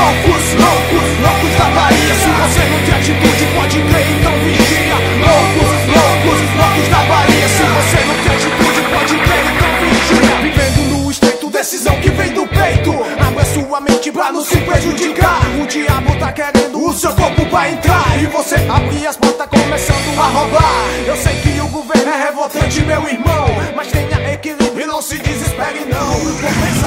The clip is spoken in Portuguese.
Loucos, loucos, loucos da Bahia. Se você não tem atitude, pode crer, então vigia. Loucos, loucos, loucos da Bahia. Se você não tem atitude, pode crer, então vigia. Vivendo no estreito, decisão que vem do peito. Abra sua mente pra não se prejudicar. O diabo tá querendo o seu corpo pra entrar. E você abre as portas começando a roubar. Eu sei que o governo é revoltante, meu irmão. Mas tenha equilíbrio e não se desespere não.